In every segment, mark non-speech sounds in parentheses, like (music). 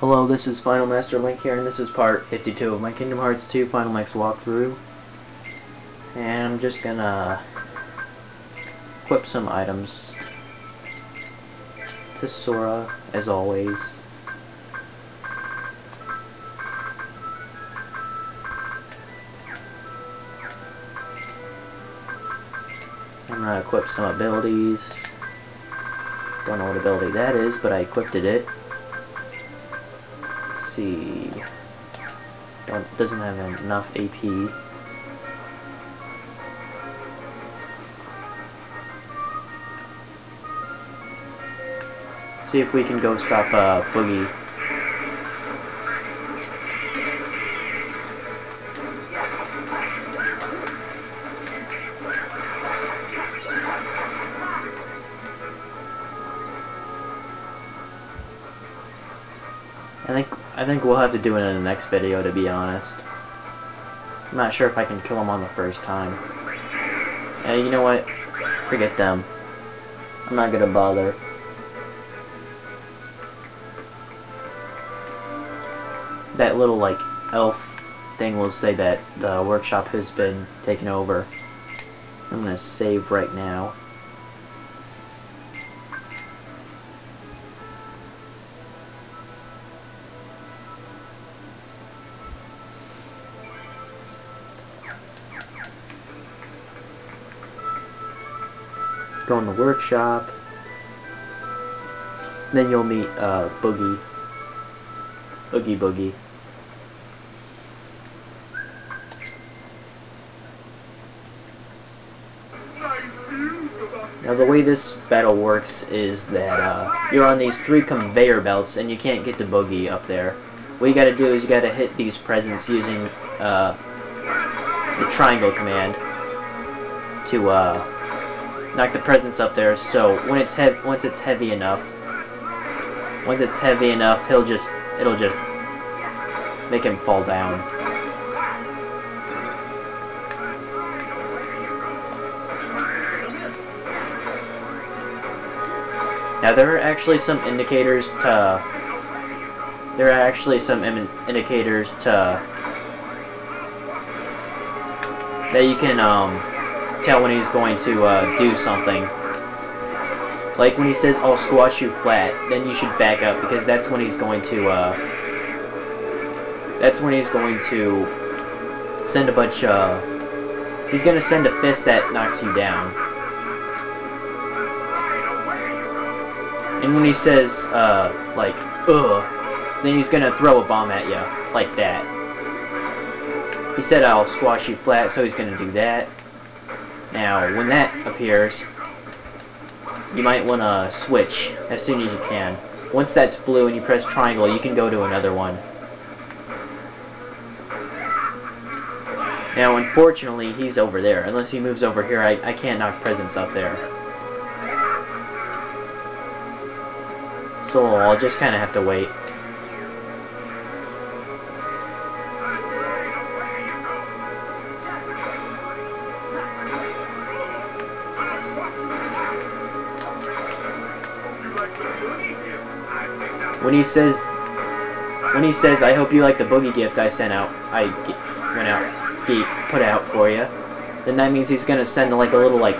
Hello, this is Final Master Link here, and this is part 52 of my Kingdom Hearts 2 Final Mix walkthrough. And I'm just gonna equip some items to Sora, as always. I'm gonna equip some abilities. Don't know what ability that is, but I equipped it. See. Don't, doesn't have enough AP. See if we can go stop uh, Boogie. I think I think we'll have to do it in the next video to be honest. I'm not sure if I can kill them on the first time. Hey, you know what? Forget them. I'm not gonna bother. That little like elf thing will say that the workshop has been taken over. I'm gonna save right now. Go in the workshop. Then you'll meet uh, Boogie. Oogie Boogie. Now the way this battle works is that uh, you're on these three conveyor belts and you can't get to Boogie up there. What you gotta do is you gotta hit these presents using uh, the triangle command to uh, knock the presents up there. So when it's heavy, once it's heavy enough, once it's heavy enough, he'll just, it'll just make him fall down. Now there are actually some indicators to, there are actually some indicators to, that you can, um, tell when he's going to uh, do something. Like when he says, I'll squash you flat, then you should back up because that's when he's going to, uh, that's when he's going to send a bunch, uh, he's going to send a fist that knocks you down. And when he says, uh, like, ugh, then he's going to throw a bomb at you, like that. He said, I'll squash you flat, so he's going to do that. Now, when that appears, you might want to switch as soon as you can. Once that's blue and you press triangle, you can go to another one. Now, unfortunately, he's over there. Unless he moves over here, I, I can't knock presents up there. So I'll just kind of have to wait. When he says when he says I hope you like the boogie gift I sent out I went out he put out for you then that means he's gonna send like a little like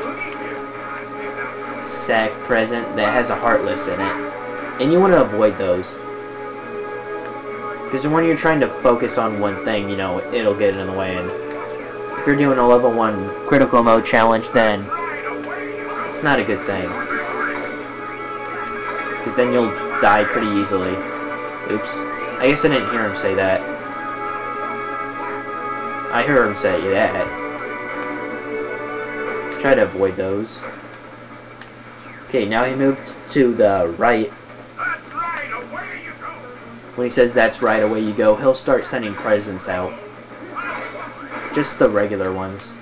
sack present that has a heartless in it. And you want to avoid those. Because when you're trying to focus on one thing you know it'll get in the way. And if you're doing a level 1 critical mode challenge then it's not a good thing. Because then you'll die pretty easily. Oops. I guess I didn't hear him say that. I heard him say that. Try to avoid those. Okay, now he moved to the right. When he says that's right, away you go, he'll start sending presents out. Just the regular ones.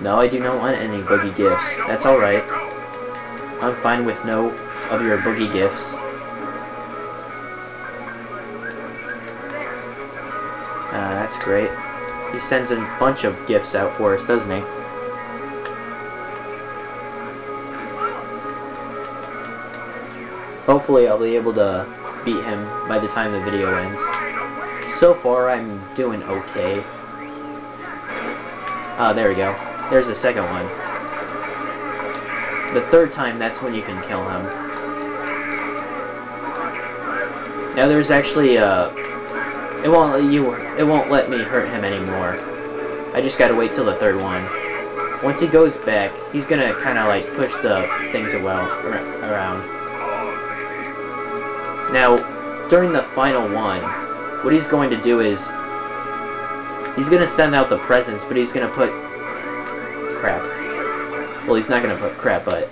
No, I do not want any boogie gifts. That's alright. I'm fine with no of your boogie gifts. Uh, that's great. He sends a bunch of gifts out for us, doesn't he? Hopefully I'll be able to beat him by the time the video ends. So far I'm doing okay. Ah, there we go. There's the second one. The third time, that's when you can kill him. Now there's actually uh it won't let you it won't let me hurt him anymore. I just gotta wait till the third one. Once he goes back, he's gonna kinda like push the things around. Now, during the final one, what he's going to do is he's gonna send out the presents, but he's gonna put crap. Well he's not gonna put crap, but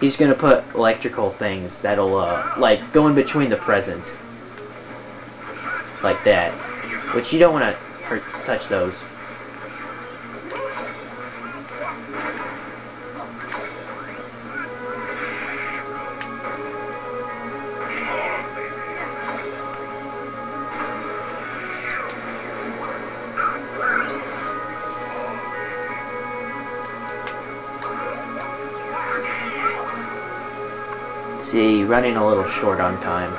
he's gonna put electrical things that'll uh, like go in between the presents like that. Which you don't want to touch those See, running a little short on time.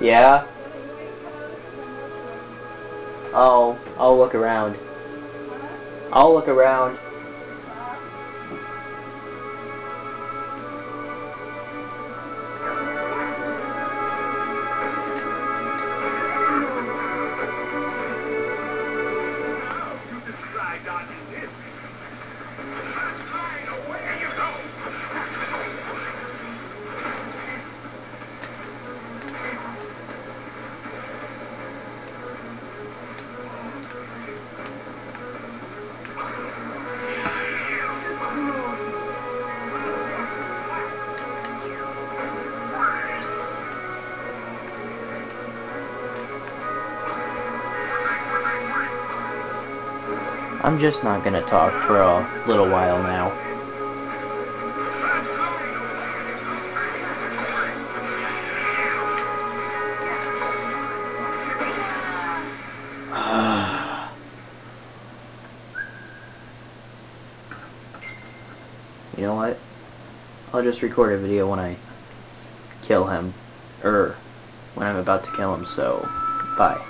Yeah? Oh, I'll look around. I'll look around. I'm just not gonna talk for a little while now. (sighs) you know what? I'll just record a video when I kill him. Or, when I'm about to kill him, so, bye.